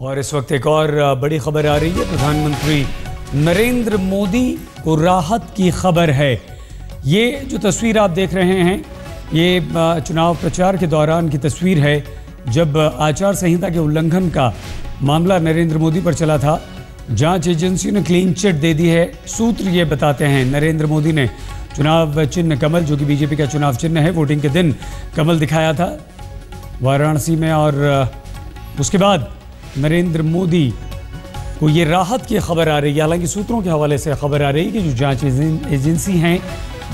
और इस वक्त एक और बड़ी खबर आ रही है। प्रधानमंत्री नरेंद्र मोदी को राहत की खबर है। ये जो तस्वीर आप देख रहे हैं, ये चुनाव प्रचार के दौरान की तस्वीर है, जब आचार संहिता के उल्लंघन का मामला नरेंद्र मोदी पर चला था। जाँच एजेंसी ने क्लीन चिट दे दी है। सूत्र ये बताते हैं, नरेंद्र मोदी ने चुनाव चिन्ह कमल, जो कि बीजेपी का चुनाव चिन्ह है, वोटिंग के दिन कमल दिखाया था। वाराणसी में और उसके बाद नरेंद्र मोदी को ये राहत की खबर आ रही है। हालाँकि सूत्रों के हवाले से खबर आ रही है कि जो जाँच एजेंसी हैं,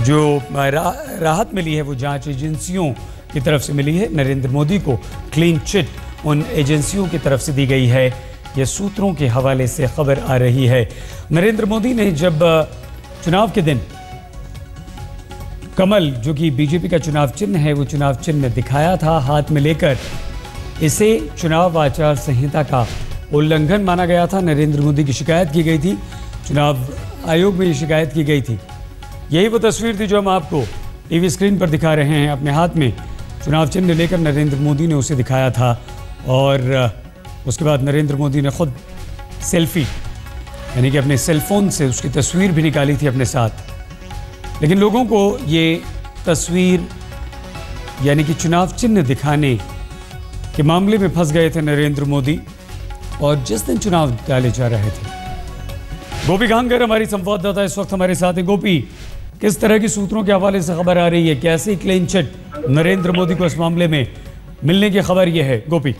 जो राहत मिली है, वो जाँच एजेंसियों की तरफ़ से मिली है। नरेंद्र मोदी को क्लीन चिट उन एजेंसियों की तरफ़ से दी गई है। ये सूत्रों के हवाले से खबर आ रही है। नरेंद्र मोदी ने जब चुनाव के दिन कमल, जो कि बीजेपी का चुनाव चिन्ह है, वो चुनाव चिन्ह दिखाया था हाथ में लेकर। इसे चुनाव आचार संहिता का उल्लंघन माना गया था। नरेंद्र मोदी की शिकायत की गई थी। चुनाव आयोग में ये शिकायत की गई थी। यही वो तस्वीर थी जो हम आपको टीवी स्क्रीन पर दिखा रहे हैं। अपने हाथ में चुनाव चिन्ह लेकर नरेंद्र मोदी ने उसे दिखाया था और उसके बाद नरेंद्र मोदी ने खुद सेल्फी, यानी कि अपने सेलफोन से उसकी तस्वीर भी निकाली थी अपने साथ। लेकिन लोगों को ये तस्वीर, यानी कि चुनाव चिन्ह दिखाने के मामले में फंस गए थे नरेंद्र मोदी और जिस दिन चुनाव डाले जा रहे थे। गोपी गांगर हमारी संवाददाता इस वक्त हमारे साथ है। गोपी, किस तरह की सूत्रों के हवाले से खबर आ रही है? कैसे क्लीन चिट नरेंद्र मोदी को इस मामले में मिलने की खबर यह है। गोपी।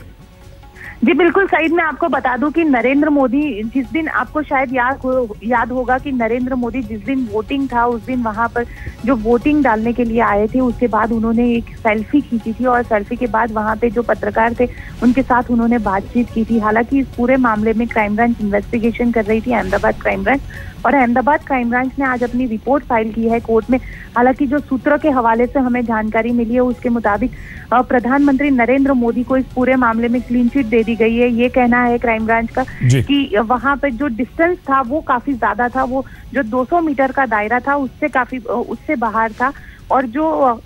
जी, बिल्कुल सईद, मैं आपको बता दूँ कि नरेंद्र मोदी जिस दिन आपको शायद याद हो, याद होगा कि नरेंद्र मोदी जिस दिन वोटिंग था, उस दिन वहाँ पर जो वोटिंग डालने के लिए आए थे, उसके बाद उन्होंने एक सेल्फी खींची थी और सेल्फी के बाद वहाँ पे जो पत्रकार थे, उनके साथ उन्होंने बातचीत की थी। हालाँकि इस पूरे मामले में क्राइम ब्रांच इन्वेस्टिगेशन कर रही थी अहमदाबाद क्राइम ब्रांच और अहमदाबाद क्राइम ब्रांच ने आज अपनी रिपोर्ट फ़ाइल की है कोर्ट में। हालाँकि जो सूत्रों के हवाले से हमें जानकारी मिली है, उसके मुताबिक प्रधानमंत्री नरेंद्र मोदी को इस पूरे मामले में क्लीन चिट दे दी गई है ये कहना है क्राइम ब्रांच का कि वहाँ पर जो डिस्टेंस था वो काफ़ी ज़्यादा था वो जो 200 मीटर का दायरा था उससे काफ़ी उससे बाहर था। और जो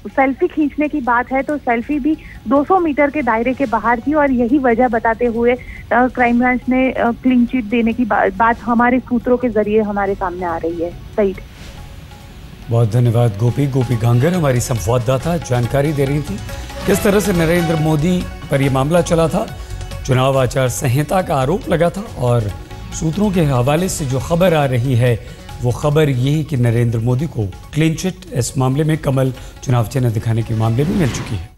सेल्फी खींचने की बात है तो सेल्फी भी 200 मीटर के दायरे के बाहर थी और यही वजह बताते हुए क्राइम ब्रांच ने क्लीन चिट देने की बा, बात हमारे सूत्रों के ज़रिए हमारे सामने आ रही है। सही बहुत धन्यवाद गोपी। गोपी गांगर हमारी संवाददाता जानकारी दे रही थी किस तरह से नरेंद्र मोदी पर यह मामला चला था? चुनाव आचार संहिता का आरोप लगा था और सूत्रों के हवाले से जो खबर आ रही है, वो खबर यही कि नरेंद्र मोदी को क्लीन चिट इस मामले में कमल चुनाव चिन्ह दिखाने के मामले में मिल चुकी है।